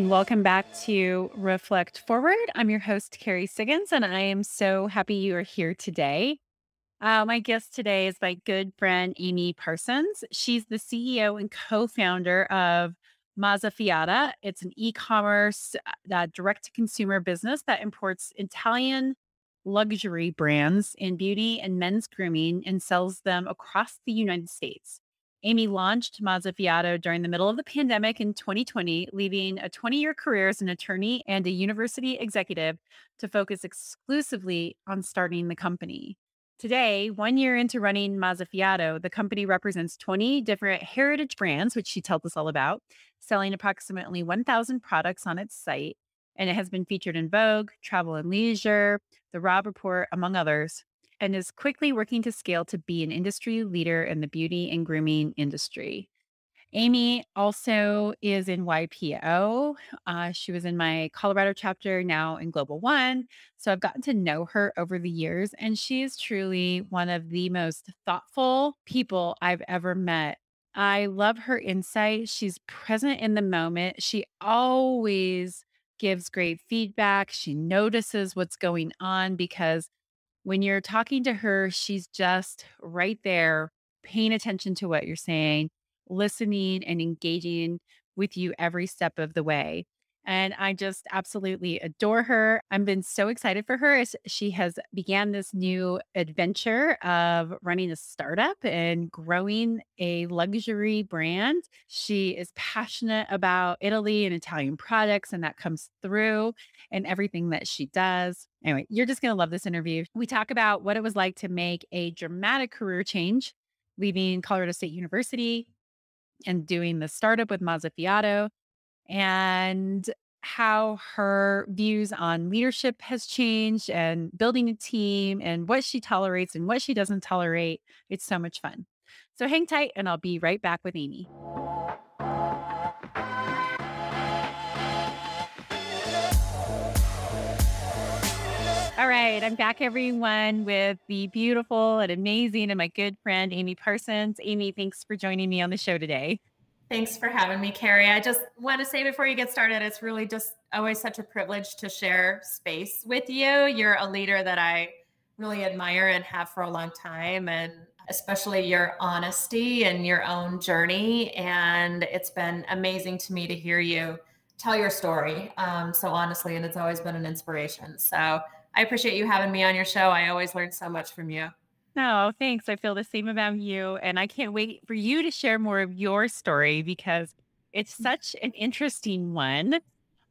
and welcome back to Reflect Forward. I'm your host, Kerry Siggins, and I am so happy you are here today. Uh, my guest today is my good friend, Amy Parsons. She's the CEO and co founder of Mozzafiato. It's an e commerce, uh, direct to consumer business that imports Italian luxury brands in beauty and men's grooming and sells them across the United States. Amy launched Mozzafiato during the middle of the pandemic in 2020, leaving a 20 year career as an attorney and a university executive to focus exclusively on starting the company. Today, one year into running Mozzafiato, the company represents 20 different heritage brands, which she tells us all about, selling approximately 1,000 products on its site. And it has been featured in Vogue, Travel and Leisure, The Robb Report, among others and is quickly working to scale to be an industry leader in the beauty and grooming industry. Amy also is in YPO. Uh, she was in my Colorado chapter, now in Global One. So I've gotten to know her over the years, and she is truly one of the most thoughtful people I've ever met. I love her insight. She's present in the moment. She always gives great feedback. She notices what's going on because when you're talking to her, she's just right there, paying attention to what you're saying, listening and engaging with you every step of the way. And I just absolutely adore her. I've been so excited for her as she has began this new adventure of running a startup and growing a luxury brand. She is passionate about Italy and Italian products, and that comes through in everything that she does. Anyway, you're just going to love this interview. We talk about what it was like to make a dramatic career change, leaving Colorado State University and doing the startup with Mozzafiato and how her views on leadership has changed and building a team and what she tolerates and what she doesn't tolerate. It's so much fun. So hang tight and I'll be right back with Amy. All right, I'm back, everyone, with the beautiful and amazing and my good friend, Amy Parsons. Amy, thanks for joining me on the show today. Thanks for having me, Kerry. I just want to say before you get started, it's really just always such a privilege to share space with you. You're a leader that I really admire and have for a long time, and especially your honesty and your own journey. And it's been amazing to me to hear you tell your story um, so honestly, and it's always been an inspiration. So I appreciate you having me on your show. I always learn so much from you. No, thanks. I feel the same about you. And I can't wait for you to share more of your story because it's mm. such an interesting one.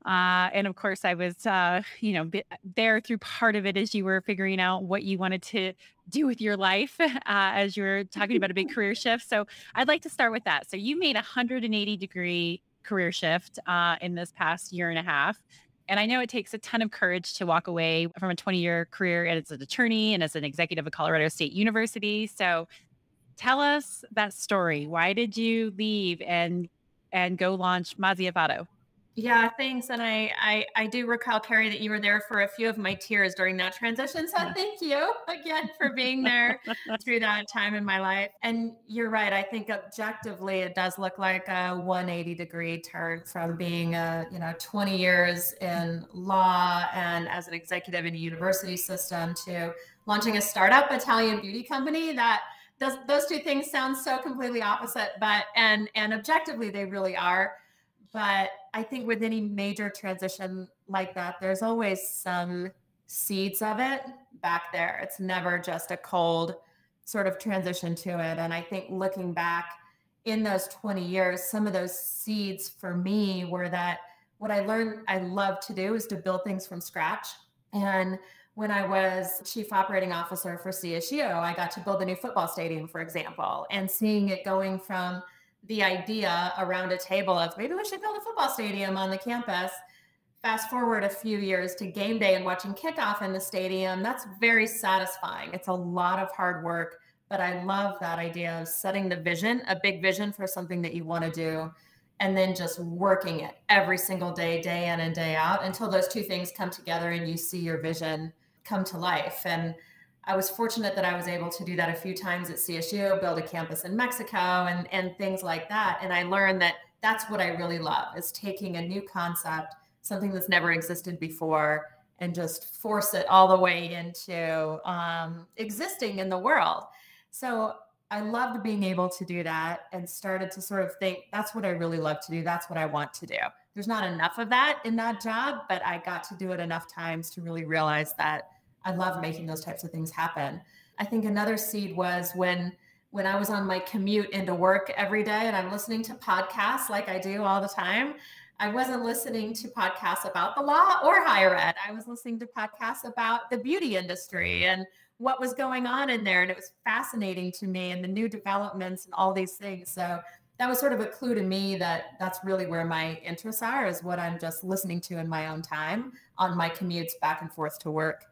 Uh, and of course, I was, uh, you know, there through part of it as you were figuring out what you wanted to do with your life uh, as you were talking about a big career shift. So I'd like to start with that. So you made a 180 degree career shift uh, in this past year and a half. And I know it takes a ton of courage to walk away from a 20 year career as an attorney and as an executive at Colorado State University. So tell us that story. Why did you leave and and go launch Mozzafiato? Yeah, thanks. And I, I, I do recall, Kerry, that you were there for a few of my tears during that transition. So thank you again for being there through that time in my life. And you're right. I think objectively, it does look like a 180 degree turn from being a, you know, 20 years in law and as an executive in a university system to launching a startup Italian beauty company that those, those two things sound so completely opposite, but, and, and objectively, they really are but I think with any major transition like that, there's always some seeds of it back there. It's never just a cold sort of transition to it. And I think looking back in those 20 years, some of those seeds for me were that what I learned I love to do is to build things from scratch. And when I was chief operating officer for CSU, I got to build a new football stadium, for example, and seeing it going from the idea around a table of maybe we should build a football stadium on the campus. Fast forward a few years to game day and watching kickoff in the stadium. That's very satisfying. It's a lot of hard work, but I love that idea of setting the vision, a big vision for something that you want to do, and then just working it every single day, day in and day out until those two things come together and you see your vision come to life. And I was fortunate that I was able to do that a few times at CSU, build a campus in Mexico and, and things like that. And I learned that that's what I really love is taking a new concept, something that's never existed before, and just force it all the way into um, existing in the world. So I loved being able to do that and started to sort of think that's what I really love to do. That's what I want to do. There's not enough of that in that job, but I got to do it enough times to really realize that I love making those types of things happen. I think another seed was when when I was on my commute into work every day and I'm listening to podcasts like I do all the time. I wasn't listening to podcasts about the law or higher ed. I was listening to podcasts about the beauty industry and what was going on in there. And it was fascinating to me and the new developments and all these things. So that was sort of a clue to me that that's really where my interests are, is what I'm just listening to in my own time on my commutes back and forth to work.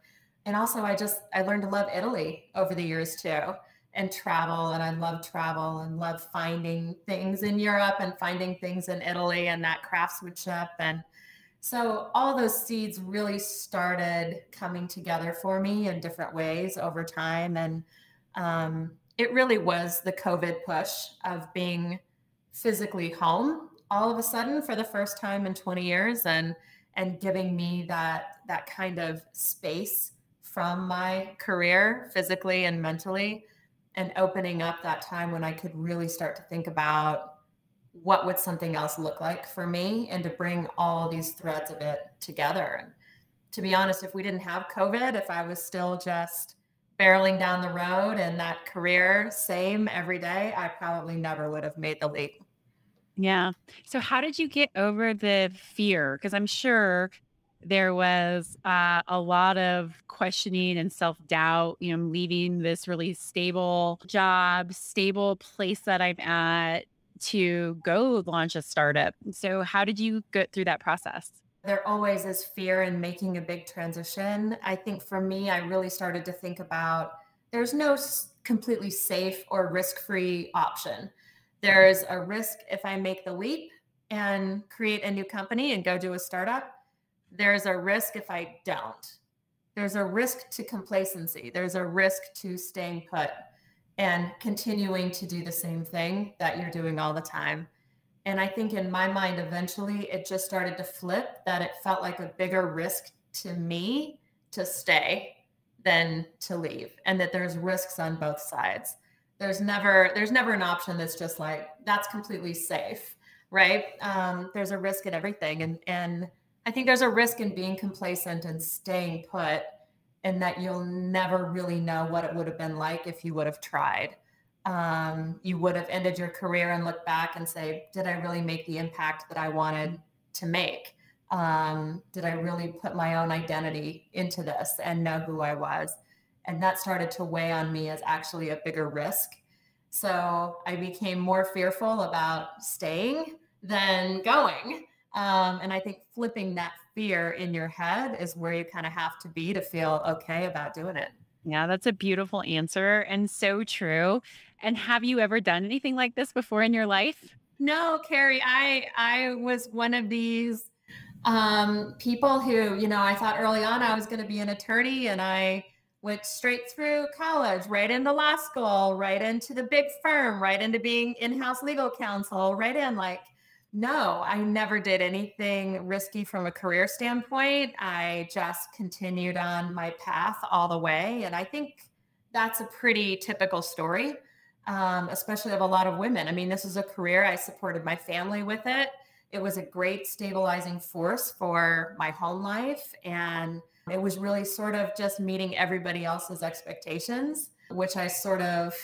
And also, I just, I learned to love Italy over the years too and travel and I love travel and love finding things in Europe and finding things in Italy and that craftsmanship and so all those seeds really started coming together for me in different ways over time. And um, it really was the COVID push of being physically home all of a sudden for the first time in 20 years and and giving me that that kind of space from my career physically and mentally and opening up that time when I could really start to think about what would something else look like for me and to bring all these threads of it together. And to be honest, if we didn't have COVID, if I was still just barreling down the road and that career same every day, I probably never would have made the leap. Yeah. So how did you get over the fear? Because I'm sure there was uh, a lot of questioning and self doubt. You know, leaving this really stable job, stable place that I'm at, to go launch a startup. So, how did you get through that process? There always is fear in making a big transition. I think for me, I really started to think about there's no completely safe or risk free option. There's a risk if I make the leap and create a new company and go do a startup. There's a risk if I don't. There's a risk to complacency. There's a risk to staying put and continuing to do the same thing that you're doing all the time. And I think in my mind, eventually it just started to flip that it felt like a bigger risk to me to stay than to leave and that there's risks on both sides there's never there's never an option that's just like that's completely safe right um, there's a risk in everything and and i think there's a risk in being complacent and staying put and that you'll never really know what it would have been like if you would have tried. Um, you would have ended your career and look back and say, did I really make the impact that I wanted to make? Um, did I really put my own identity into this and know who I was? And that started to weigh on me as actually a bigger risk. So I became more fearful about staying than going. Um, and I think flipping that fear in your head is where you kind of have to be to feel okay about doing it. Yeah, that's a beautiful answer and so true. And have you ever done anything like this before in your life? No, Kerry, I I was one of these um, people who, you know, I thought early on I was going to be an attorney and I went straight through college, right into law school, right into the big firm, right into being in-house legal counsel, right in like no, I never did anything risky from a career standpoint. I just continued on my path all the way. And I think that's a pretty typical story, um, especially of a lot of women. I mean, this is a career, I supported my family with it. It was a great stabilizing force for my home life. And it was really sort of just meeting everybody else's expectations, which I sort of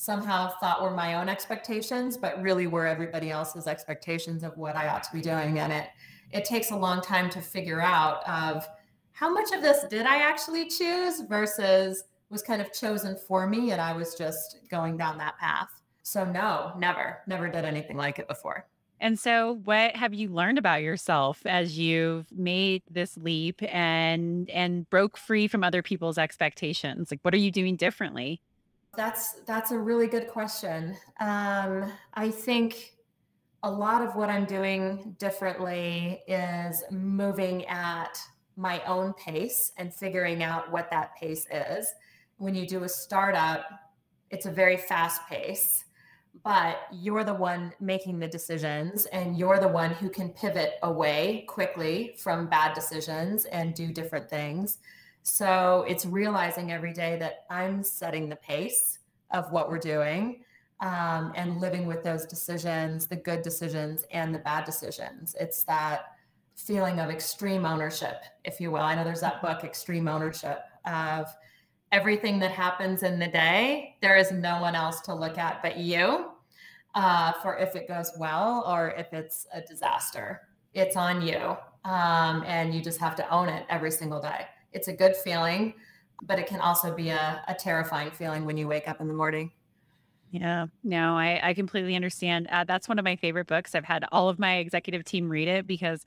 somehow thought were my own expectations, but really were everybody else's expectations of what I ought to be doing. And it it takes a long time to figure out of how much of this did I actually choose versus was kind of chosen for me and I was just going down that path. So no, never, never did anything like it before. And so what have you learned about yourself as you've made this leap and and broke free from other people's expectations? Like what are you doing differently? That's that's a really good question. Um, I think a lot of what I'm doing differently is moving at my own pace and figuring out what that pace is. When you do a startup, it's a very fast pace. but you're the one making the decisions and you're the one who can pivot away quickly from bad decisions and do different things. So it's realizing every day that I'm setting the pace of what we're doing um, and living with those decisions, the good decisions and the bad decisions. It's that feeling of extreme ownership, if you will. I know there's that book, Extreme Ownership, of everything that happens in the day, there is no one else to look at but you uh, for if it goes well or if it's a disaster. It's on you. Um, and you just have to own it every single day. It's a good feeling, but it can also be a, a terrifying feeling when you wake up in the morning. Yeah, no, I, I completely understand. Uh, that's one of my favorite books. I've had all of my executive team read it because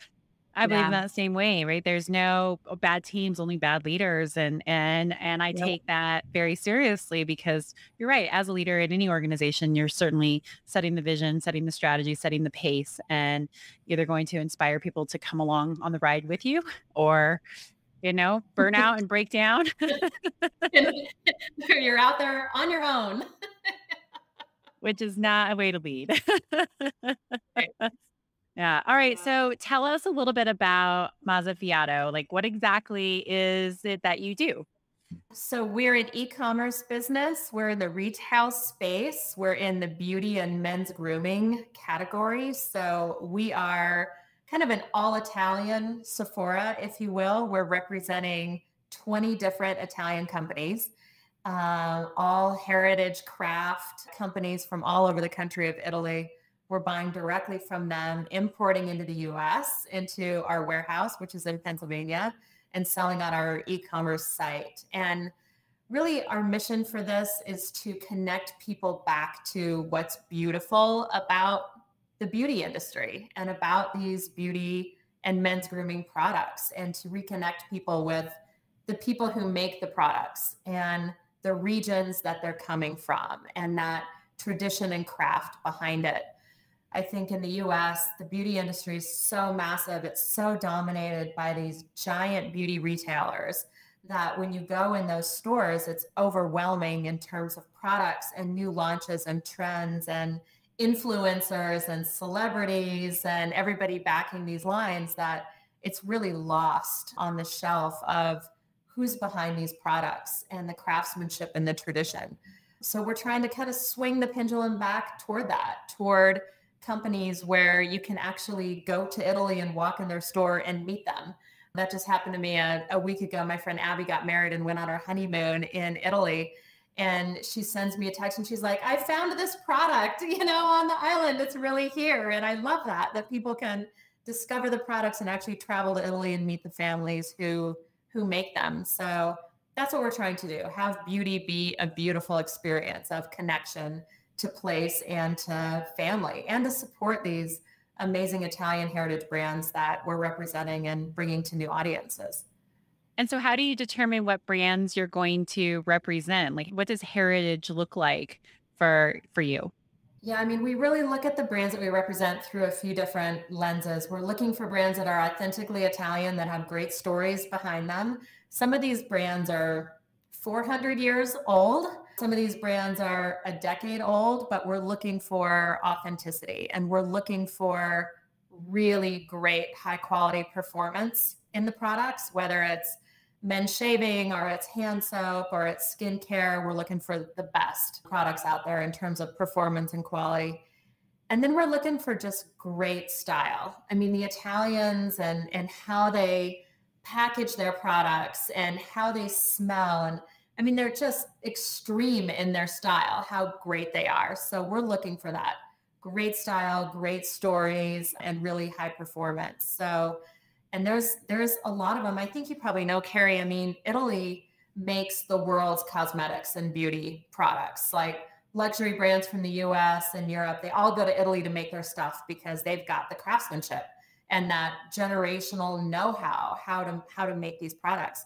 I believe in that same way, right? There's no uh, bad teams, only bad leaders. And and and I yep. take that very seriously because you're right. As a leader in any organization, you're certainly setting the vision, setting the strategy, setting the pace, and either going to inspire people to come along on the ride with you or you know, burn out and break down. you're out there on your own. Which is not a way to lead. Yeah. All right. So tell us a little bit about Mozzafiato. Like, what exactly is it that you do? So, we're an e commerce business. We're in the retail space. We're in the beauty and men's grooming category. So, we are kind of an all Italian Sephora, if you will. We're representing 20 different Italian companies, uh, all heritage craft companies from all over the country of Italy. We're buying directly from them, importing into the US, into our warehouse, which is in Pennsylvania, and selling on our e commerce site. And really, our mission for this is to connect people back to what's beautiful about the beauty industry and about these beauty and men's grooming products, and to reconnect people with the people who make the products and the regions that they're coming from and that tradition and craft behind it. I think in the US, the beauty industry is so massive. It's so dominated by these giant beauty retailers that when you go in those stores, it's overwhelming in terms of products and new launches and trends and influencers and celebrities and everybody backing these lines that it's really lost on the shelf of who's behind these products and the craftsmanship and the tradition. So we're trying to kind of swing the pendulum back toward that, toward companies where you can actually go to Italy and walk in their store and meet them. That just happened to me a, a week ago. My friend Abby got married and went on her honeymoon in Italy. And she sends me a text and she's like, I found this product, you know, on the island. It's really here. And I love that, that people can discover the products and actually travel to Italy and meet the families who who make them. So that's what we're trying to do. Have beauty be a beautiful experience of connection to place and to family and to support these amazing Italian heritage brands that we're representing and bringing to new audiences. And so, how do you determine what brands you're going to represent? Like, what does heritage look like for for you? Yeah, I mean, we really look at the brands that we represent through a few different lenses. We're looking for brands that are authentically Italian, that have great stories behind them. Some of these brands are 400 years old, some of these brands are a decade old, but we're looking for authenticity and we're looking for really great high quality performance in the products, whether it's men's shaving or it's hand soap or it's skincare. We're looking for the best products out there in terms of performance and quality. And then we're looking for just great style. I mean, the Italians and and how they package their products and how they smell and I mean, they're just extreme in their style, how great they are. So we're looking for that great style, great stories, and really high performance. So, and there's there's a lot of them. I think you probably know, Kerry. I mean, Italy makes the world's cosmetics and beauty products. Like luxury brands from the US and Europe, they all go to Italy to make their stuff because they've got the craftsmanship and that generational know-how how to how to make these products.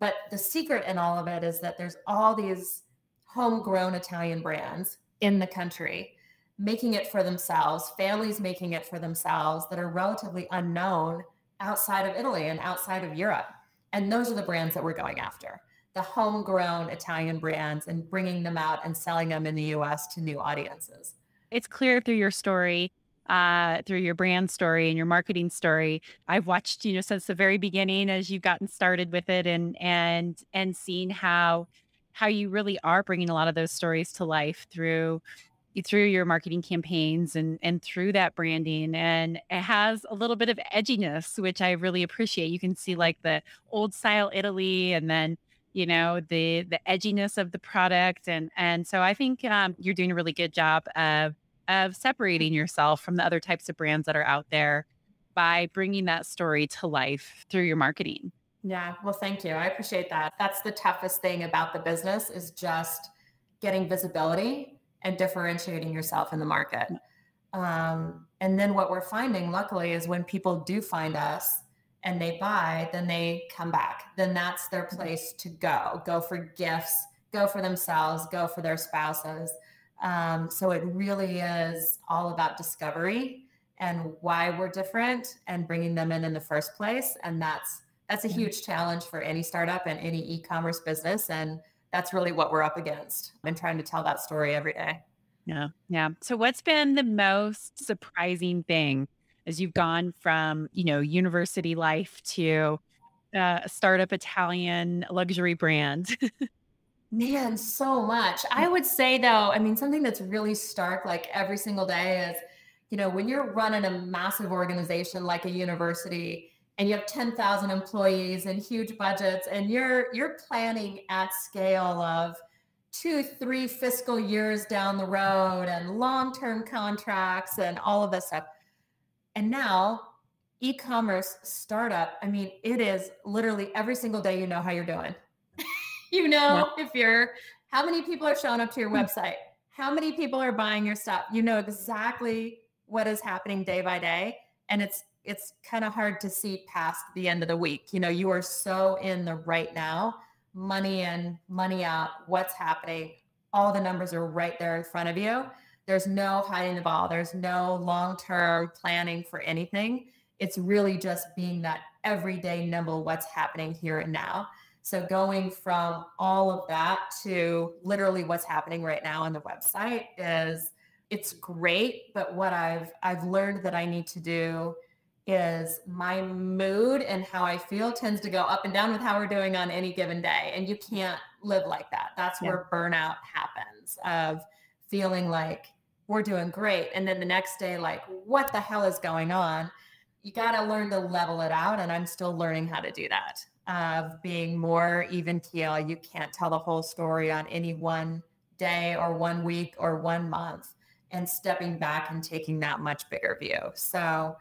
But the secret in all of it is that there's all these homegrown Italian brands in the country making it for themselves, families making it for themselves that are relatively unknown outside of Italy and outside of Europe. And those are the brands that we're going after the homegrown Italian brands and bringing them out and selling them in the US to new audiences. it's clear through your story uh, through your brand story and your marketing story. I've watched, you know, since the very beginning as you've gotten started with it and and and seen how how you really are bringing a lot of those stories to life through through your marketing campaigns and and through that branding and it has a little bit of edginess which i really appreciate you can see like the old style italy and then you know the the edginess of the product and and so i think um, you're doing a really good job of of separating yourself from the other types of brands that are out there by bringing that story to life through your marketing. Yeah, well, thank you. I appreciate that. That's the toughest thing about the business is just getting visibility and differentiating yourself in the market. Um, and then what we're finding, luckily, is when people do find us and they buy, then they come back. Then that's their place to go. Go for gifts, go for themselves, go for their spouses. Um, so it really is all about discovery and why we're different and bringing them in in the first place. And that's that's a huge challenge for any startup and any e-commerce business. And that's really what we're up against and trying to tell that story every day. Yeah. Yeah. So what's been the most surprising thing as you've gone from, you know, university life to uh, a startup Italian luxury brand? Man, so much. I would say though, I mean, something that's really stark like every single day is, you know, when you're running a massive organization like a university and you have 10,000 employees and huge budgets and you're you're planning at scale of 2 3 fiscal years down the road and long-term contracts and all of this stuff. And now e-commerce startup, I mean, it is literally every single day you know how you're doing you know yeah. if you're how many people are showing up to your hmm. website how many people are buying your stuff you know exactly what is happening day by day and it's it's kind of hard to see past the end of the week. You know you are so in the right now. Money in money out what's happening? All the numbers are right there in front of you. There's no hiding the ball. There's no long-term planning for anything. It's really just being that everyday nimble what's happening here and now. So going from all of that to literally what's happening right now on the website is it's great, but what I've I've learned that I need to do is my mood and how I feel tends to go up and down with how we're doing on any given day. And you can't live like that. That's yeah. where burnout happens of feeling like we're doing great. And then the next day, like, what the hell is going on? You got to learn to level it out. And I'm still learning how to do that of being more even keel. You can't tell the whole story on any one day or one week or one month and stepping back and taking that much bigger view. So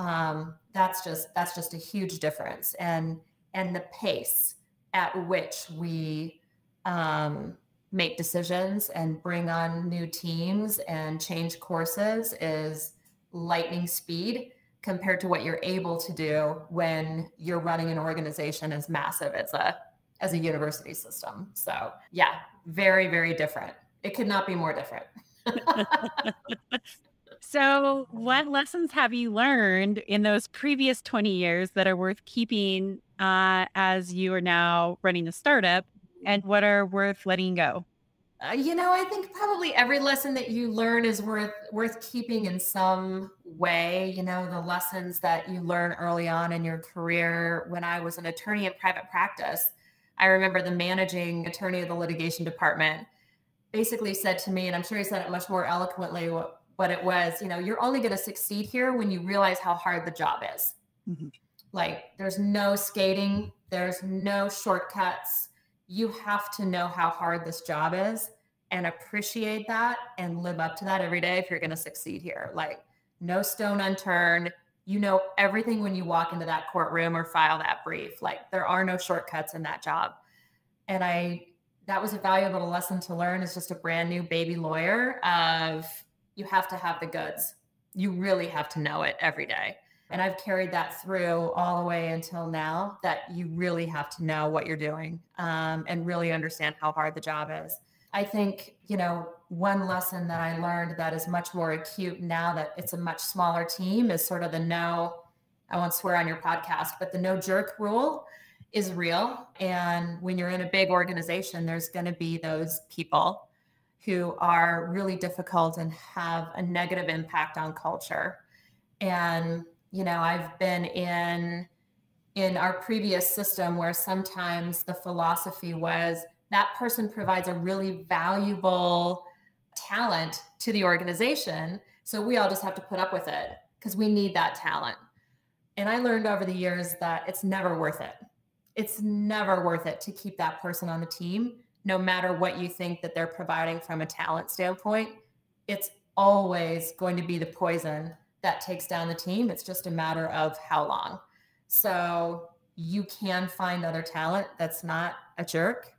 um, that's just that's just a huge difference. And and the pace at which we um, make decisions and bring on new teams and change courses is lightning speed compared to what you're able to do when you're running an organization as massive as a as a university system. So yeah, very, very different. It could not be more different. so what lessons have you learned in those previous 20 years that are worth keeping uh, as you are now running a startup and what are worth letting go? Uh, you know, I think probably every lesson that you learn is worth worth keeping in some way. You know, the lessons that you learn early on in your career. When I was an attorney in private practice, I remember the managing attorney of the litigation department basically said to me, and I'm sure he said it much more eloquently what it was. You know, you're only going to succeed here when you realize how hard the job is. Mm-hmm. Like, there's no skating, there's no shortcuts you have to know how hard this job is and appreciate that and live up to that every day if you're going to succeed here. Like, no stone unturned. You know everything when you walk into that courtroom or file that brief. Like, there are no shortcuts in that job. And I, that was a valuable lesson to learn as just a brand new baby lawyer of you have to have the goods. You really have to know it every day. And I've carried that through all the way until now that you really have to know what you're doing um, and really understand how hard the job is. I think, you know, one lesson that I learned that is much more acute now that it's a much smaller team is sort of the no, I won't swear on your podcast, but the no jerk rule is real. And when you're in a big organization, there's going to be those people who are really difficult and have a negative impact on culture. And, you know, I've been in in our previous system where sometimes the philosophy was that person provides a really valuable talent to the organization. So we all just have to put up with it because we need that talent. And I learned over the years that it's never worth it. It's never worth it to keep that person on the team, no matter what you think that they're providing from a talent standpoint. It's always going to be the poison that takes down the team. It's just a matter of how long. So you can find other talent that's not a jerk.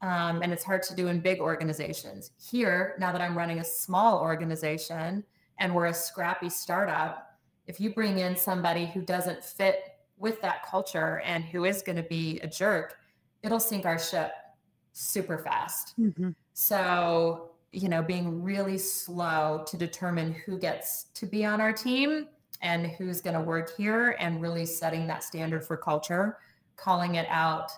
Um, and it's hard to do in big organizations. Here, now that I'm running a small organization and we're a scrappy startup, if you bring in somebody who doesn't fit with that culture and who is going to be a jerk, it'll sink our ship super fast. Mm-hmm. So, you know, being really slow to determine who gets to be on our team and who's going to work here and really setting that standard for culture, calling it out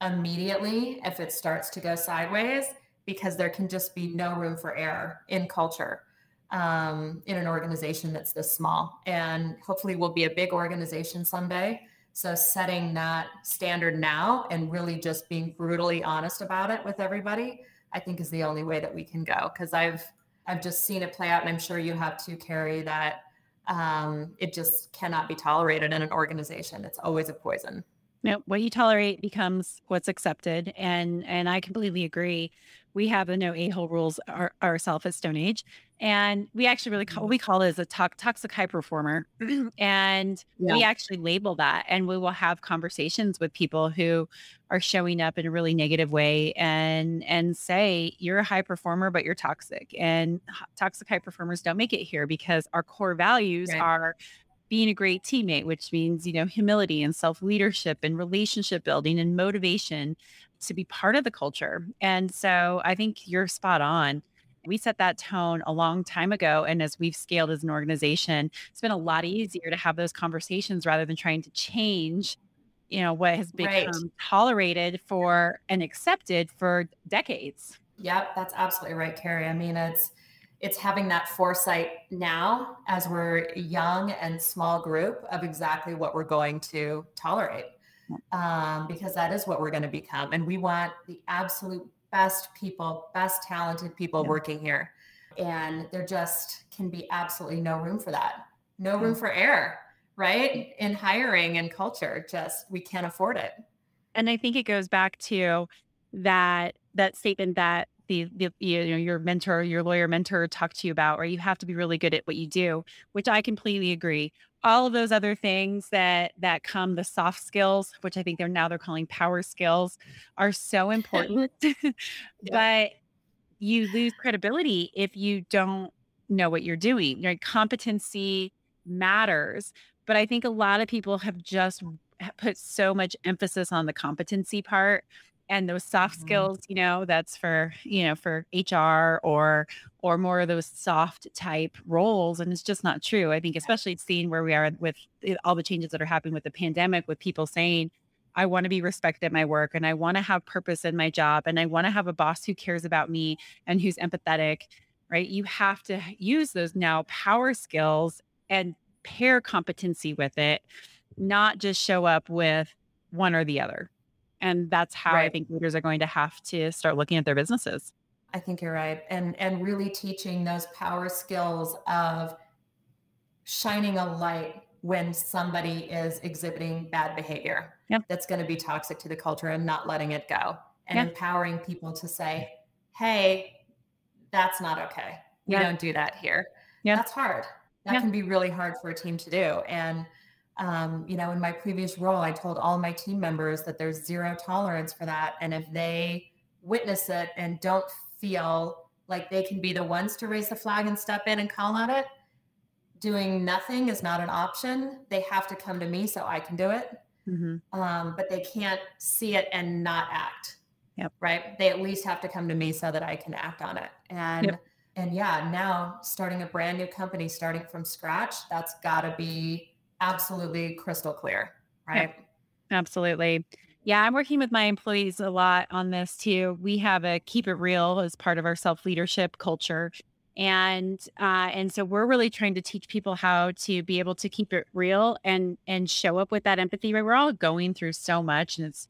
immediately if it starts to go sideways, because there can just be no room for error in culture um, in an organization that's this small. And hopefully, we'll be a big organization someday. So, setting that standard now and really just being brutally honest about it with everybody, I think is the only way that we can go. Because I've I've just seen it play out, and I'm sure you have too, Kerry That um, it just cannot be tolerated in an organization. It's always a poison. No, what you tolerate becomes what's accepted, and and I completely agree. We have the no a hole rules our, ourselves at StoneAge, and we actually really call what mm-hmm. we call it as a to- toxic high performer and yeah. we actually label that and we will have conversations with people who are showing up in a really negative way and and say you're a high performer but you're toxic and toxic high performers don't make it here because our core values right. are being a great teammate which means you know humility and self leadership and relationship building and motivation to be part of the culture and so i think you're spot on we set that tone a long time ago. And as we've scaled as an organization, it's been a lot easier to have those conversations rather than trying to change, you know, what has become right. tolerated for and accepted for decades. Yep, that's absolutely right, Kerry. I mean, it's it's having that foresight now as we're young and small group of exactly what we're going to tolerate um, because that is what we're going to become and we want the absolute best people, best talented people yeah. working here. And there just can be absolutely no room for that. No room for error, right? In hiring and culture, just we can't afford it. And I think it goes back to that that statement that the, the you know your mentor your lawyer mentor talked to you about where you have to be really good at what you do which i completely agree all of those other things that that come the soft skills which i think they're now they're calling power skills are so important yeah. but you lose credibility if you don't know what you're doing right competency matters but i think a lot of people have just put so much emphasis on the competency part and those soft mm-hmm. skills you know that's for you know for hr or or more of those soft type roles and it's just not true. I think especially seeing where we are with all the changes that are happening with the pandemic with people saying i want to be respected at my work and i want to have purpose in my job and i want to have a boss who cares about me and who's empathetic right? You have to use those now power skills and pair competency with it not just show up with one or the other and that's how right. I think leaders are going to have to start looking at their businesses. I think you're right. And and really teaching those power skills of shining a light when somebody is exhibiting bad behavior that's going to be toxic to the culture and not letting it go and empowering people to say, hey, that's not okay. We don't do that here. Yeah. That's hard. That can be really hard for a team to do. And um, you know, in my previous role, I told all my team members that there's zero tolerance for that. And if they witness it and don't feel like they can be the ones to raise the flag and step in and call on it, doing nothing is not an option. They have to come to me so I can do it. Mm-hmm. Um, but they can't see it and not act. Yep. Right. They at least have to come to me so that I can act on it. And yep. and yeah, now starting a brand new company, starting from scratch, that's gotta be absolutely crystal clear, right? Yeah, absolutely. Yeah, I'm working with my employees a lot on this too. We have a keep it real as part of our self leadership culture. And uh, and so we're really trying to teach people how to be able to keep it real and and show up with that empathy. Right, we're all going through so much, and it's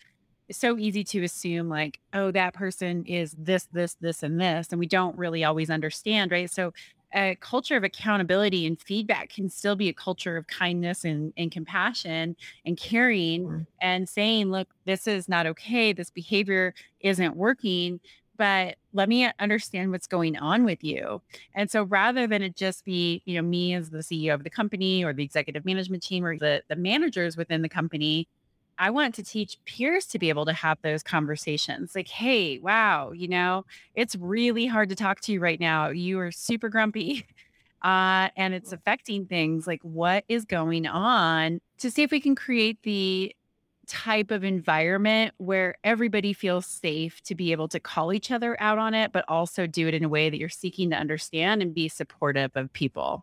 it's so easy to assume like, oh, that person is this, this, this, and this, and we don't really always understand, right? So a culture of accountability and feedback can still be a culture of kindness and, and compassion and caring mm-hmm. and saying, look, this is not okay. This behavior isn't working, but let me understand what's going on with you. And so rather than it just be, you know, me as the CEO of the company or the executive management team or the, the managers within the company, I want to teach peers to be able to have those conversations. Like, hey, wow, you know, it's really hard to talk to you right now. You are super grumpy. Uh, and it's affecting things like what is going on to see if we can create the type of environment where everybody feels safe to be able to call each other out on it, but also do it in a way that you're seeking to understand and be supportive of people.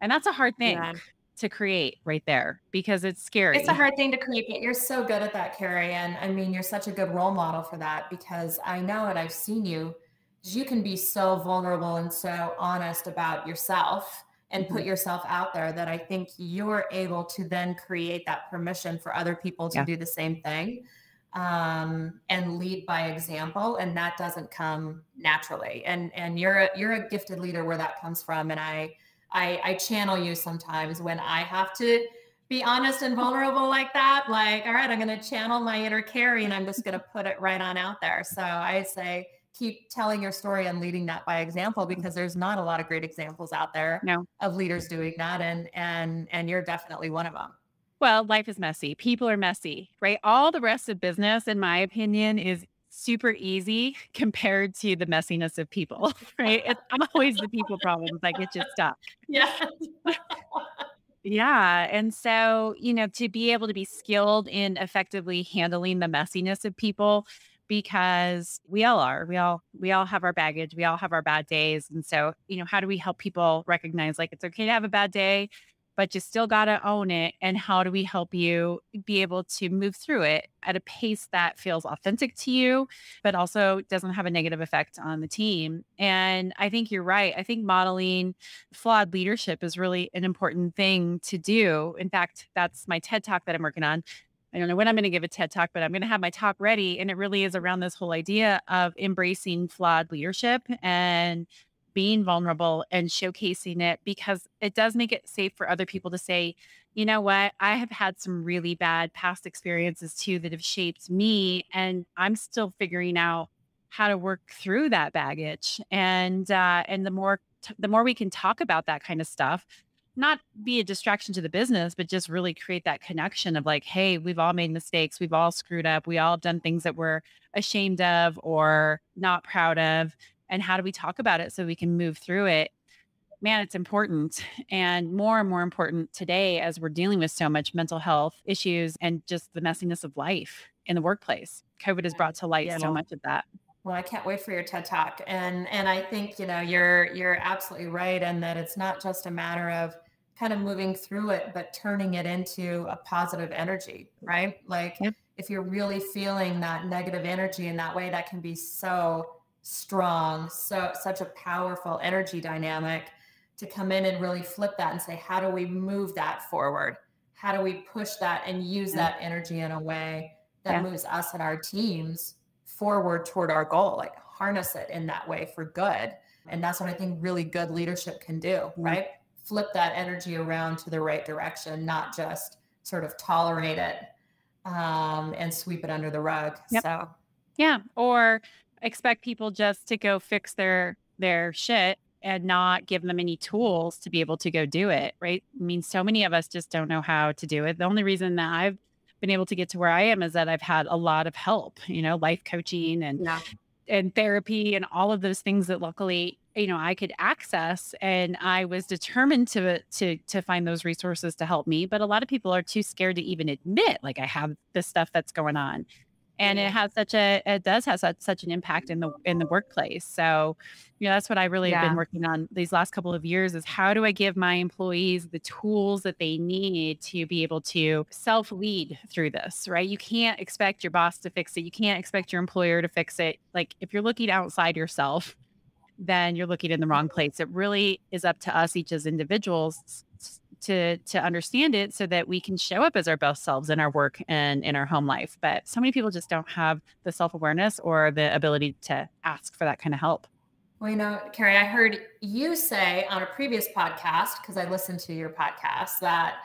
And that's a hard thing. Yeah to create right there because it's scary. It's a hard thing to create, but you're so good at that, Kerry. And I mean, you're such a good role model for that because I know it. I've seen you. You can be so vulnerable and so honest about yourself and put mm-hmm. yourself out there that I think you're able to then create that permission for other people to yeah. do the same thing um, and lead by example. And that doesn't come naturally. And and you're a, you're a gifted leader where that comes from. And I I, I channel you sometimes when I have to be honest and vulnerable like that. Like, all right, I'm going to channel my inner Kerry and I'm just going to put it right on out there. So I say, keep telling your story and leading that by example because there's not a lot of great examples out there no. of leaders doing that. And, and, and you're definitely one of them. Well, life is messy. People are messy, right? All the rest of business, in my opinion, is super easy compared to the messiness of people, right? It's, I'm always the people problems I get you stuck. Yeah. yeah. And so, you know, to be able to be skilled in effectively handling the messiness of people because we all are we all we all have our baggage we all have our bad days and so you know how do we help people recognize like it's okay to have a bad day but you still got to own it. And how do we help you be able to move through it at a pace that feels authentic to you, but also doesn't have a negative effect on the team? And I think you're right. I think modeling flawed leadership is really an important thing to do. In fact, that's my TED talk that I'm working on. I don't know when I'm going to give a TED talk, but I'm going to have my talk ready. And it really is around this whole idea of embracing flawed leadership and being vulnerable and showcasing it because it does make it safe for other people to say, you know what, I have had some really bad past experiences too that have shaped me, and I'm still figuring out how to work through that baggage. And uh, and the more the more we can talk about that kind of stuff, not be a distraction to the business, but just really create that connection of like, hey, we've all made mistakes, we've all screwed up, we all have done things that we're ashamed of or not proud of and how do we talk about it so we can move through it? Man it's important and more and more important today as we're dealing with so much mental health issues and just the messiness of life in the workplace. Covid has brought to light yeah, so well, much of that. Well i can't wait for your ted talk and and i think you know you're you're absolutely right and that it's not just a matter of kind of moving through it but turning it into a positive energy right? Like yep. if you're really feeling that negative energy in that way that can be so strong, so such a powerful energy dynamic to come in and really flip that and say, how do we move that forward? How do we push that and use that energy in a way that yeah. moves us and our teams forward toward our goal? Like harness it in that way for good. And that's what I think really good leadership can do, mm-hmm. right? Flip that energy around to the right direction, not just sort of tolerate it um, and sweep it under the rug. Yep. So, yeah. Or expect people just to go fix their their shit and not give them any tools to be able to go do it, right? I mean, so many of us just don't know how to do it. The only reason that I've been able to get to where I am is that I've had a lot of help, you know, life coaching and yeah. and therapy and all of those things that luckily, you know, I could access and I was determined to to to find those resources to help me, but a lot of people are too scared to even admit like I have this stuff that's going on. And it has such a it does have such, such an impact in the in the workplace. So you know that's what i really yeah. have been working on these last couple of years is how do i give my employees the tools that they need to be able to self lead through this right? You can't expect your boss to fix it. You can't expect your employer to fix it. Like if you're looking outside yourself then you're looking in the wrong place. It really is up to us each as individuals to to understand it so that we can show up as our best selves in our work and in our home life but so many people just don't have the self-awareness or the ability to ask for that kind of help. Well you know Kerry i heard you say on a previous podcast because i listened to your podcast that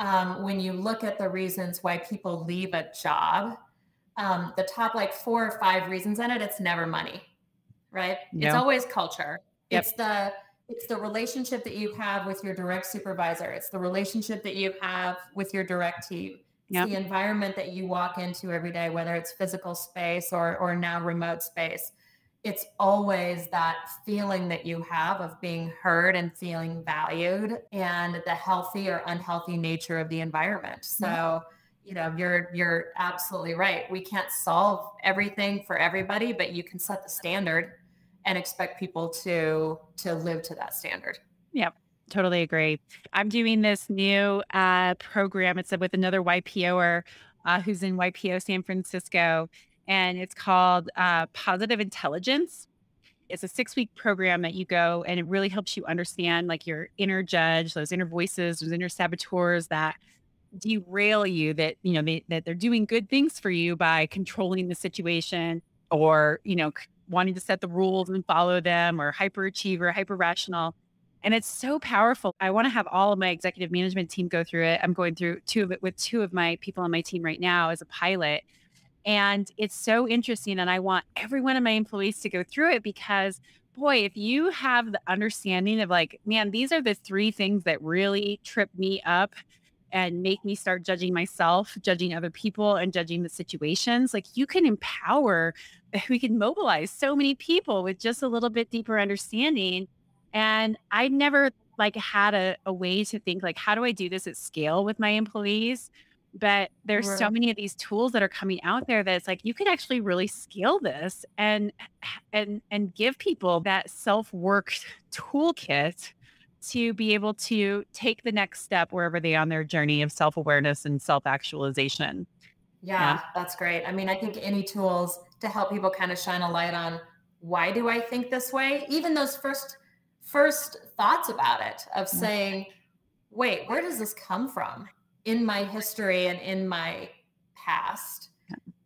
um, when you look at the reasons why people leave a job um, the top like four or five reasons in it it's never money right? It's always culture. Yep. it's the it's the relationship that you have with your direct supervisor. It's the relationship that you have with your direct team. Yep. the environment that you walk into every day whether it's physical space or or now remote space. It's always that feeling that you have of being heard and feeling valued and the healthy or unhealthy nature of the environment. So you know you're you're absolutely right. We can't solve everything for everybody but you can set the standard and expect people to to live to that standard. Yep. Totally agree. I'm doing this new uh, program. It's with another YPOer uh, who's in YPO San Francisco, and it's called uh, Positive Intelligence. It's a six week program that you go, and it really helps you understand like your inner judge, those inner voices, those inner saboteurs that derail you. That you know they, that they're doing good things for you by controlling the situation, or you know wanting to set the rules and follow them or hyperachiever, hyper rational. And it's so powerful. I want to have all of my executive management team go through it. I'm going through two of it with two of my people on my team right now as a pilot. And it's so interesting. And I want every one of my employees to go through it because, boy, if you have the understanding of like, man, these are the three things that really trip me up and make me start judging myself, judging other people, and judging the situations, like you can empower, we can mobilize so many people with just a little bit deeper understanding. And I never like had a, a way to think like, how do I do this at scale with my employees? But there's right. so many of these tools that are coming out there that it's like you could actually really scale this and and and give people that self-work toolkit to be able to take the next step wherever they are on their journey of self-awareness and self-actualization. Yeah, yeah, that's great. I mean, I think any tools to help people kind of shine a light on why do I think this way? Even those first first thoughts about it of mm-hmm. saying, wait, where does this come from in my history and in my past?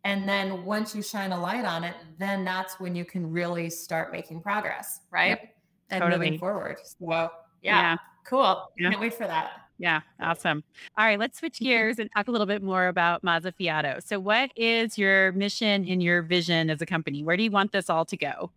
And then once you shine a light on it, then that's when you can really start making progress, right? Yep, and totally. moving forward. So yeah. yeah. Cool. Yeah. Can't wait for that. Yeah, awesome. All right, let's switch gears and talk a little bit more about Mozzafiato. So, what is your mission and your vision as a company? Where do you want this all to go?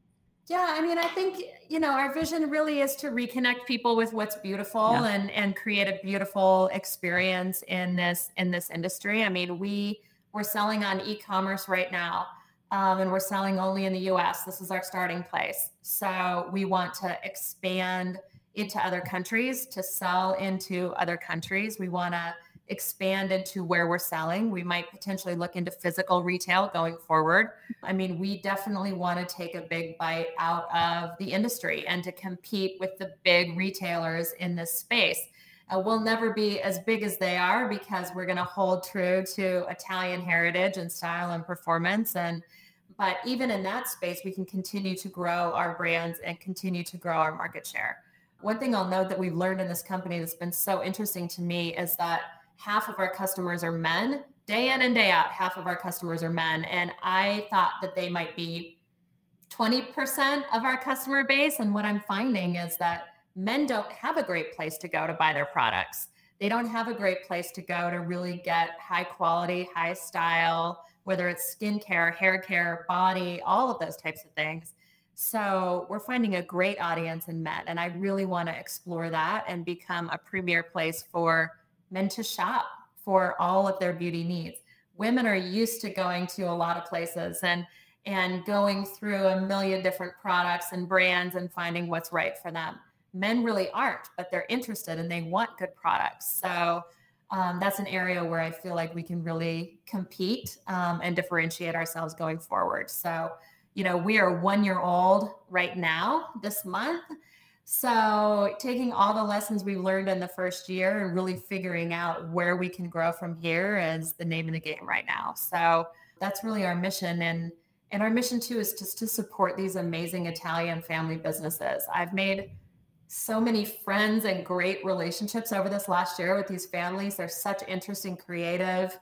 Yeah, I mean, I think you know our vision really is to reconnect people with what's beautiful yeah. and and create a beautiful experience in this in this industry. I mean, we we're selling on e-commerce right now. Um, and we're selling only in the US. This is our starting place. So we want to expand into other countries to sell into other countries. We want to expand into where we're selling. We might potentially look into physical retail going forward. I mean, we definitely want to take a big bite out of the industry and to compete with the big retailers in this space. Uh, we'll never be as big as they are because we're going to hold true to Italian heritage and style and performance and but even in that space we can continue to grow our brands and continue to grow our market share. One thing I'll note that we've learned in this company that's been so interesting to me is that half of our customers are men. Day in and day out, half of our customers are men. And I thought that they might be 20% of our customer base. And what I'm finding is that men don't have a great place to go to buy their products. They don't have a great place to go to really get high quality, high style, whether it's skincare, hair care, body, all of those types of things. So we're finding a great audience in men. And I really want to explore that and become a premier place for men to shop for all of their beauty needs. Women are used to going to a lot of places and and going through a million different products and brands and finding what's right for them. Men really aren't, but they're interested and they want good products. So um, that's an area where I feel like we can really compete um, and differentiate ourselves going forward. So, you know, we are one year old right now this month. So, taking all the lessons we've learned in the first year and really figuring out where we can grow from here is the name of the game right now. So, that's really our mission. And and our mission too is just to support these amazing Italian family businesses. I've made so many friends and great relationships over this last year with these families. They're such interesting, creative,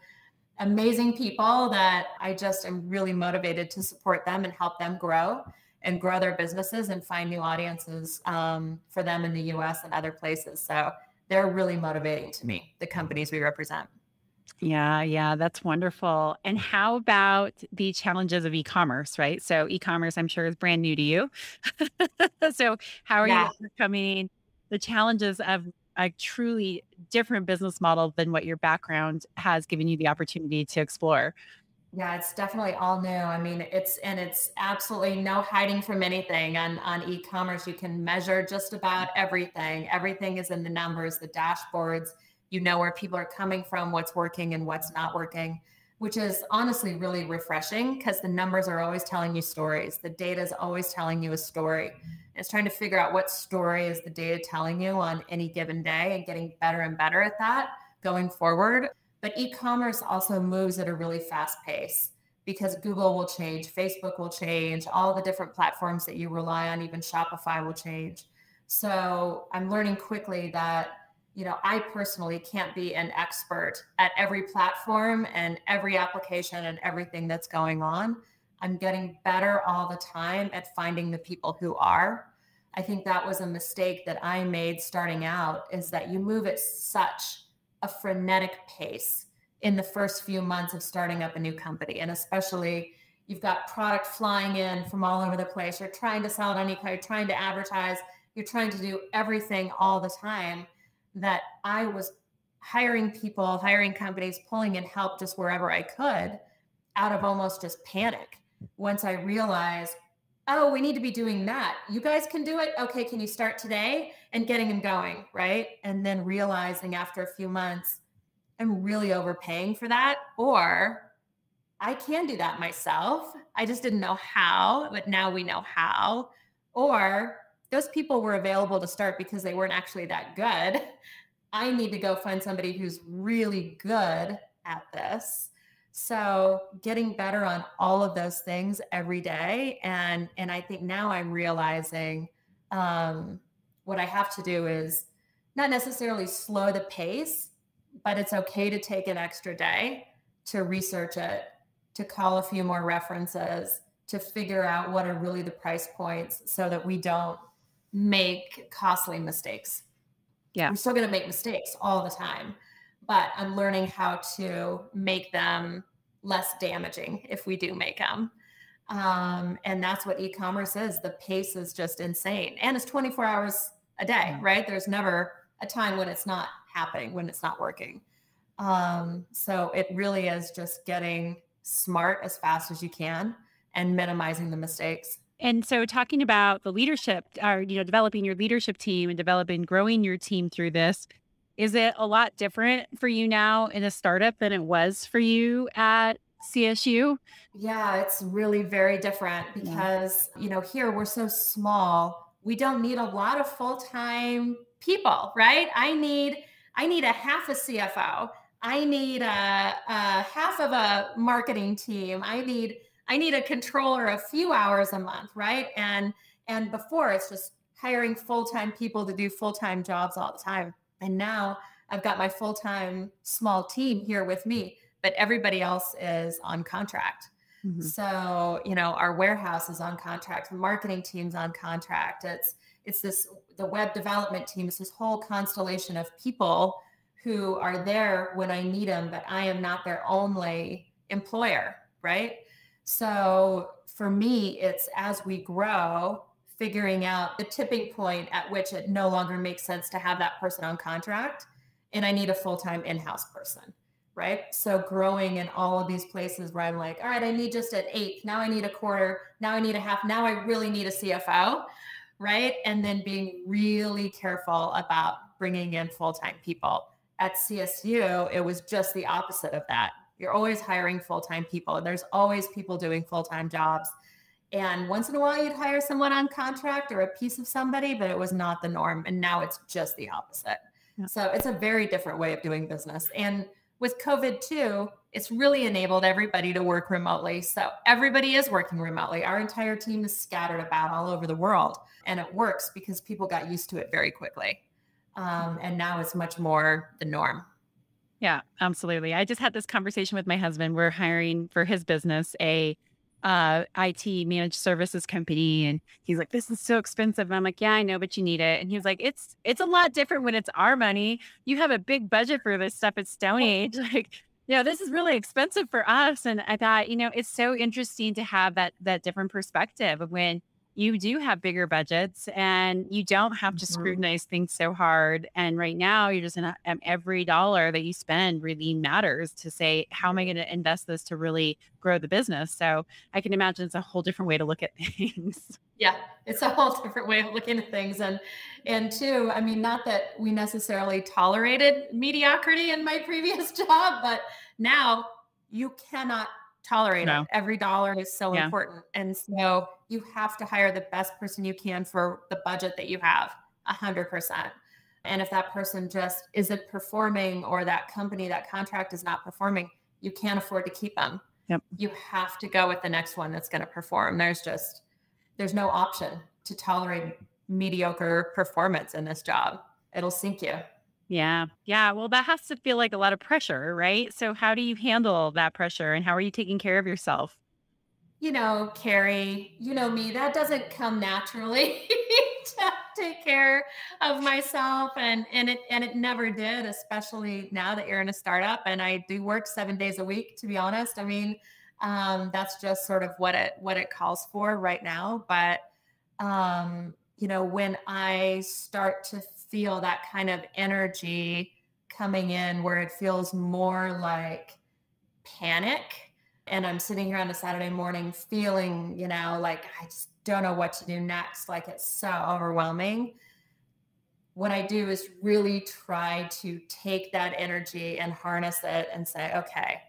amazing people that I just am really motivated to support them and help them grow and grow their businesses and find new audiences um, for them in the US and other places. So they're really motivating to me, the companies we represent. Yeah, yeah, that's wonderful. And how about the challenges of e-commerce, right? So e-commerce, I'm sure, is brand new to you. so how are Yeah. you overcoming the challenges of a truly different business model than what your background has given you the opportunity to explore? Yeah, it's definitely all new. I mean, it's and it's absolutely no hiding from anything on on e-commerce. You can measure just about everything. Everything is in the numbers, the dashboards. You know where people are coming from, what's working and what's not working, which is honestly really refreshing because the numbers are always telling you stories. The data is always telling you a story. It's trying to figure out what story is the data telling you on any given day and getting better and better at that going forward. But e commerce also moves at a really fast pace because Google will change, Facebook will change, all the different platforms that you rely on, even Shopify will change. So I'm learning quickly that, you know, I personally can't be an expert at every platform and every application and everything that's going on. I'm getting better all the time at finding the people who are. I think that was a mistake that I made starting out is that you move at such a frenetic pace in the first few months of starting up a new company. And especially you've got product flying in from all over the place. You're trying to sell it on eCard, you're trying to advertise, you're trying to do everything all the time. That I was hiring people, hiring companies, pulling in help just wherever I could out of almost just panic. Once I realized, oh, we need to be doing that. You guys can do it. Okay, can you start today? And getting them going, right? And then realizing after a few months, I'm really overpaying for that. Or I can do that myself. I just didn't know how, but now we know how. Or those people were available to start because they weren't actually that good. I need to go find somebody who's really good at this. So getting better on all of those things every day. And and I think now I'm realizing um, what I have to do is not necessarily slow the pace, but it's okay to take an extra day to research it, to call a few more references, to figure out what are really the price points so that we don't make costly mistakes. Yeah. I'm still going to make mistakes all the time, but I'm learning how to make them less damaging if we do make them. Um, and that's what e-commerce is. The pace is just insane. And it's 24 hours a day, right? There's never a time when it's not happening, when it's not working. Um, so it really is just getting smart as fast as you can and minimizing the mistakes. And so talking about the leadership or you know developing your leadership team and developing growing your team through this is it a lot different for you now in a startup than it was for you at CSU? Yeah, it's really very different Yeah. because, you know, here we're so small. We don't need a lot of full-time people, right? I need I need a half a CFO. I need a, a half of a marketing team. I need I need a controller a few hours a month, right? And and before it's just hiring full-time people to do full-time jobs all the time. And now I've got my full-time small team here with me, but everybody else is on contract. Mhm. So, you know, our warehouse is on contract, the marketing team's on contract. It's it's this the web development team is this whole constellation of people who are there when I need them, but I am not their only employer, right? So for me, it's as we grow, figuring out the tipping point at which it no longer makes sense to have that person on contract. And I need a full time in house person, right? So growing in all of these places where I'm like, all right, I need just an eighth. Now I need a quarter. Now I need a half. Now I really need a CFO, right? And then being really careful about bringing in full time people at CSU, it was just the opposite of that. You're always hiring full time people. And there's always people doing full time jobs. And once in a while, you'd hire someone on contract or a piece of somebody, but it was not the norm. And now it's just the opposite. Yeah. So it's a very different way of doing business. And with COVID too, it's really enabled everybody to work remotely. So everybody is working remotely. Our entire team is scattered about all over the world. And it works because people got used to it very quickly. Um, and now it's much more the norm. Yeah, absolutely. I just had this conversation with my husband. We're hiring for his business a uh, IT managed services company, and he's like, "This is so expensive." And I'm like, "Yeah, I know, but you need it." And he was like, "It's it's a lot different when it's our money. You have a big budget for this stuff at StoneAge. Like, you know, this is really expensive for us." And I thought, you know, it's so interesting to have that that different perspective of when you do have bigger budgets and you don't have to mm-hmm. scrutinize things so hard. And right now, you're just in a, um, every dollar that you spend really matters to say, how am I going to invest this to really grow the business? So I can imagine it's a whole different way to look at things. Yeah, it's a whole different way of looking at things. And and two, I mean, not that we necessarily tolerated mediocrity in my previous job, but now you cannot tolerate no. it. Every dollar is so yeah. important. And so you have to hire the best person you can for the budget that you have, a hundred percent. And if that person just isn't performing or that company, that contract is not performing, you can't afford to keep them. Yep. You have to go with the next one that's going to perform. There's just, there's no option to tolerate mediocre performance in this job. It'll sink you. Yeah. Yeah. Well, that has to feel like a lot of pressure, right? So, how do you handle that pressure and how are you taking care of yourself? You know, Kerry, you know me, that doesn't come naturally to take care of myself and and it and it never did, especially now that you're in a startup and I do work 7 days a week to be honest. I mean, um that's just sort of what it what it calls for right now, but um you know, when I start to feel that kind of energy coming in where it feels more like panic. And I'm sitting here on a Saturday morning feeling, you know, like I just don't know what to do next. Like it's so overwhelming. What I do is really try to take that energy and harness it and say, okay,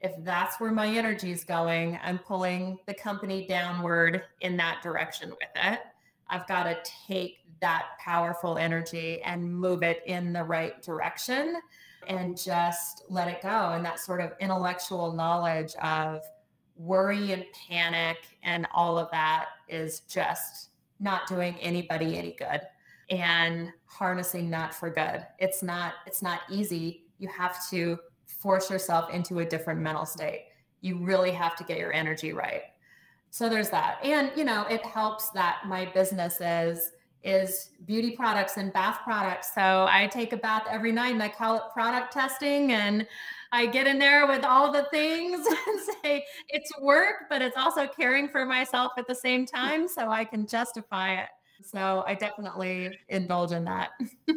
if that's where my energy is going, I'm pulling the company downward in that direction with it. I've got to take that powerful energy and move it in the right direction and just let it go. And that sort of intellectual knowledge of worry and panic and all of that is just not doing anybody any good and harnessing that for good. It's not it's not easy. You have to force yourself into a different mental state. You really have to get your energy right so there's that and you know it helps that my business is is beauty products and bath products. So i take a bath every night and i call it product testing and i get in there with all the things and say it's work but it's also caring for myself at the same time so i can justify it. So i definitely indulge in that.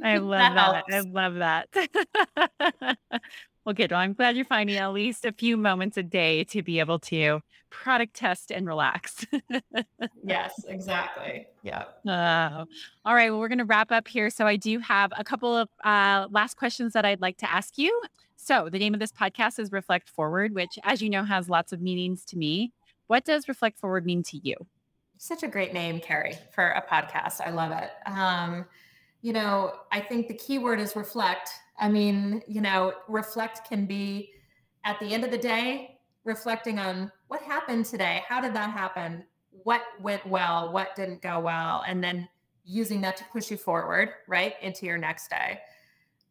I love that, that. i love that well, good. Well, I'm glad you're finding at least a few moments a day to be able to product test and relax. yes, exactly. Yeah. Uh, all right. Well, we're going to wrap up here. So I do have a couple of uh, last questions that I'd like to ask you. So the name of this podcast is Reflect Forward, which, as you know, has lots of meanings to me. What does Reflect Forward mean to you? Such a great name, Kerry, for a podcast. I love it. Um, you know, I think the key word is reflect I mean, you know, reflect can be at the end of the day, reflecting on what happened today. How did that happen? What went well? What didn't go well? And then using that to push you forward, right, into your next day.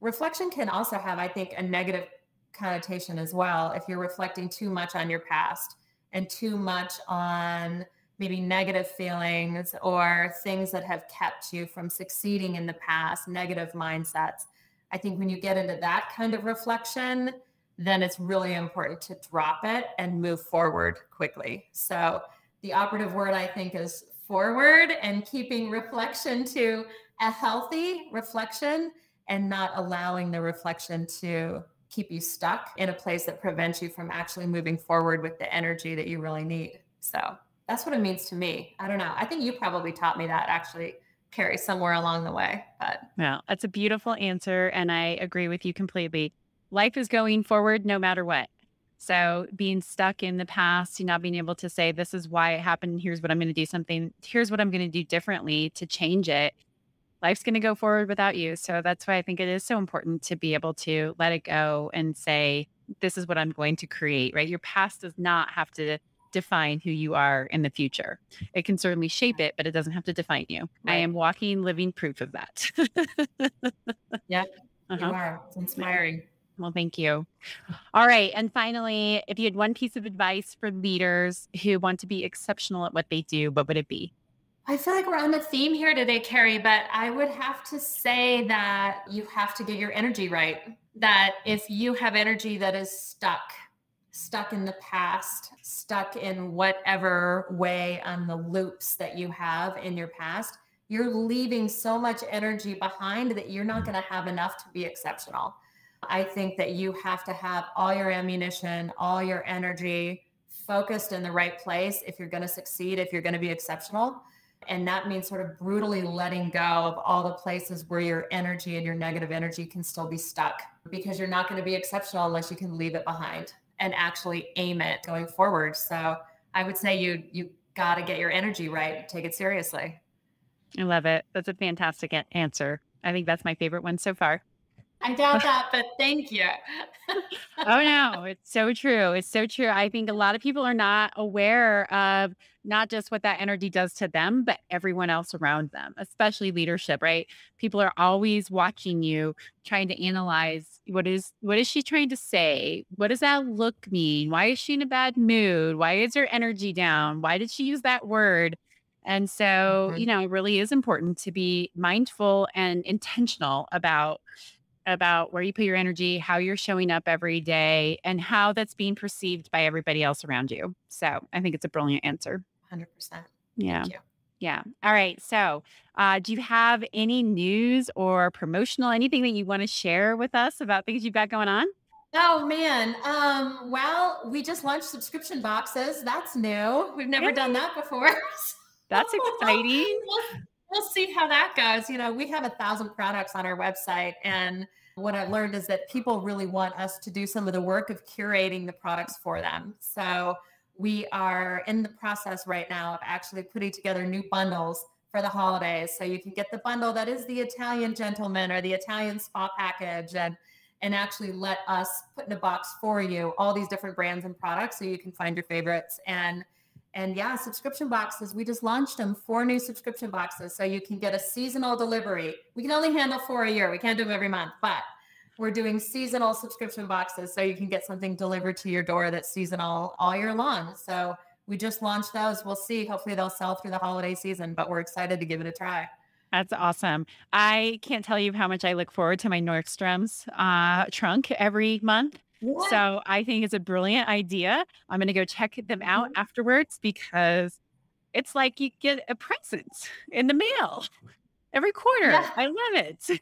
Reflection can also have, I think, a negative connotation as well if you're reflecting too much on your past and too much on maybe negative feelings or things that have kept you from succeeding in the past, negative mindsets. I think when you get into that kind of reflection, then it's really important to drop it and move forward quickly. So the operative word I think is forward and keeping reflection to a healthy reflection and not allowing the reflection to keep you stuck in a place that prevents you from actually moving forward with the energy that you really need. So that's what it means to me. I don't know. I think you probably taught me that actually Kerry somewhere along the way. But well, that's a beautiful answer. And I agree with you completely. Life is going forward no matter what. So being stuck in the past, not being able to say, this is why it happened. Here's what I'm going to do something. Here's what I'm going to do differently to change it. Life's going to go forward without you. So that's why I think it is so important to be able to let it go and say, this is what I'm going to create, right? Your past does not have to define who you are in the future. It can certainly shape it, but it doesn't have to define you. Right. I am walking, living proof of that. yeah, uh-huh. you are. It's inspiring. Well, thank you. All right. And finally, if you had one piece of advice for leaders who want to be exceptional at what they do, what would it be? I feel like we're on the theme here today, Kerry, but I would have to say that you have to get your energy right. That if you have energy that is stuck, stuck in the past, stuck in whatever way on the loops that you have in your past, you're leaving so much energy behind that you're not going to have enough to be exceptional. I think that you have to have all your ammunition, all your energy focused in the right place if you're going to succeed, if you're going to be exceptional. And that means sort of brutally letting go of all the places where your energy and your negative energy can still be stuck because you're not going to be exceptional unless you can leave it behind and actually aim it going forward. So I would say you you got to get your energy right, take it seriously. I love it. That's a fantastic answer. I think that's my favorite one so far. I doubt that, but thank you. oh no, it's so true. It's so true. I think a lot of people are not aware of not just what that energy does to them, but everyone else around them, especially leadership, right? People are always watching you, trying to analyze what is what is she trying to say? What does that look mean? Why is she in a bad mood? Why is her energy down? Why did she use that word? And so, mm-hmm. you know, it really is important to be mindful and intentional about about where you put your energy, how you're showing up every day, and how that's being perceived by everybody else around you. So I think it's a brilliant answer. 100%. Yeah. Yeah. All right. So, uh, do you have any news or promotional anything that you want to share with us about things you've got going on? Oh man. Um, well, we just launched subscription boxes. That's new. We've never done that before. That's exciting. we'll, see how that goes. You know, we have a thousand products on our website. And what I've learned is that people really want us to do some of the work of curating the products for them. So we are in the process right now of actually putting together new bundles for the holidays. So you can get the bundle that is the Italian gentleman or the Italian spa package and and actually let us put in a box for you all these different brands and products so you can find your favorites and and yeah, subscription boxes. We just launched them, four new subscription boxes. So you can get a seasonal delivery. We can only handle four a year. We can't do them every month, but we're doing seasonal subscription boxes. So you can get something delivered to your door that's seasonal all year long. So we just launched those. We'll see. Hopefully they'll sell through the holiday season, but we're excited to give it a try. That's awesome. I can't tell you how much I look forward to my Nordstrom's uh, trunk every month. What? So I think it's a brilliant idea. I'm going to go check them out mm-hmm. afterwards because it's like you get a present in the mail every quarter. Yeah. I love it.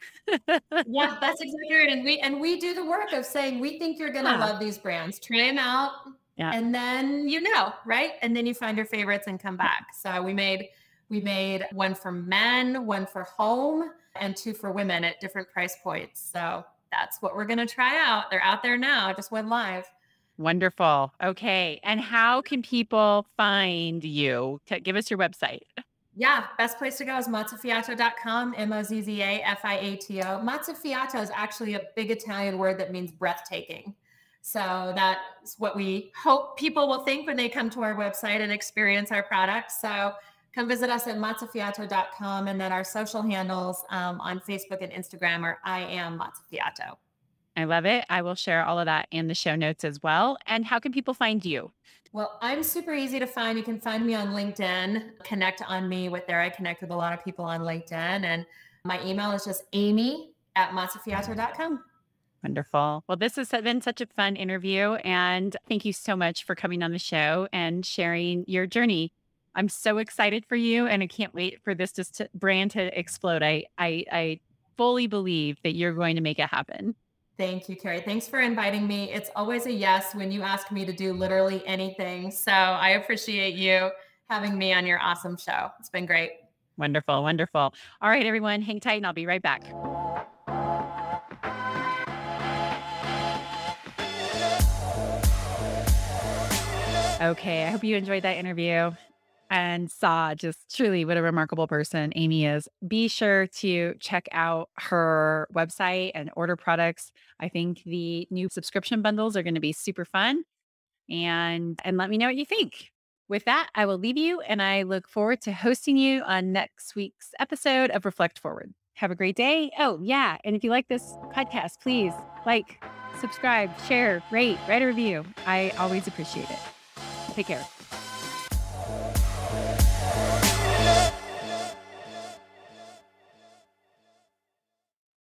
yeah, that's exactly right. And we and we do the work of saying we think you're going to yeah. love these brands. Try them out. Yeah. And then you know, right? And then you find your favorites and come back. So we made we made one for men, one for home, and two for women at different price points. So that's what we're going to try out. They're out there now. Just went live. Wonderful. Okay. And how can people find you? Give us your website. Yeah, best place to go is mozzafiato.com, M O Z Z A F I A T O. Mozzafiato is actually a big Italian word that means breathtaking. So that's what we hope people will think when they come to our website and experience our products. So come visit us at mozzafiato.com and then our social handles um, on Facebook and Instagram are I am Mozzafiato. I love it. I will share all of that in the show notes as well. And how can people find you? Well, I'm super easy to find. You can find me on LinkedIn, connect on me with there. I connect with a lot of people on LinkedIn. And my email is just amy at mozzafiato.com. Wonderful. Well, this has been such a fun interview. And thank you so much for coming on the show and sharing your journey I'm so excited for you, and I can't wait for this just to, brand to explode. I, I I fully believe that you're going to make it happen. Thank you, Kerry. Thanks for inviting me. It's always a yes when you ask me to do literally anything. So I appreciate you having me on your awesome show. It's been great. Wonderful. Wonderful. All right, everyone, hang tight and I'll be right back. Okay, I hope you enjoyed that interview and saw just truly what a remarkable person Amy is. Be sure to check out her website and order products. I think the new subscription bundles are going to be super fun and and let me know what you think. With that, I will leave you and I look forward to hosting you on next week's episode of Reflect Forward. Have a great day. Oh, yeah, and if you like this podcast, please like, subscribe, share, rate, write a review. I always appreciate it. Take care.